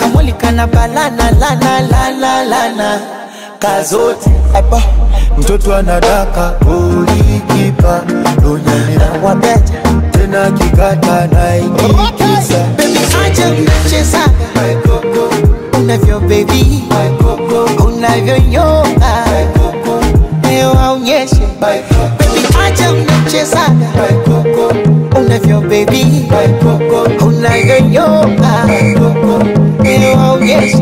kamwili kana balana lana lana lana kazote Apa, mtoto anadaka ulikipa lunyamira wabeja. Tena kikata naikikisa Baby acha mchezaga unavyo baby. Unavyonyoka leo aonyeshe. Baby acha mchezaga unavyo baby. Unavyonyoka leo aonyeshe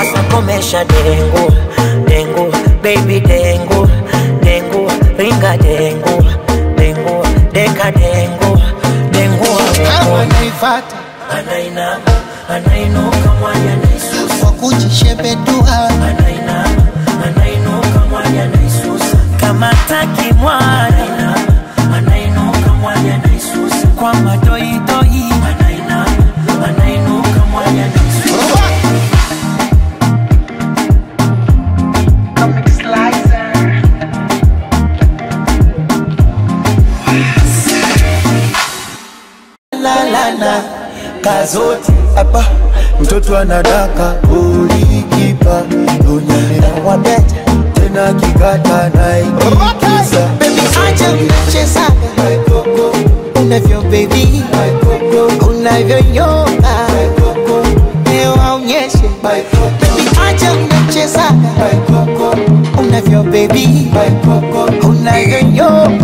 Asa komesha dengu, dengu, baby dengu, dengu, ringa dengu, dengu, deka dengu, dengu kama wangu. naifata Anainama, anainuka mwanya naisusa. kwa kujishebedua la la la kazote apa mtoto anadaka ulikipa dunia wabeja tena kikata naikikiza Baby acha mchezaga unavyo baby. Unavyonyoka leo aonyeshe. Baby acha mchezaga unavyo baby. Unavyonyoka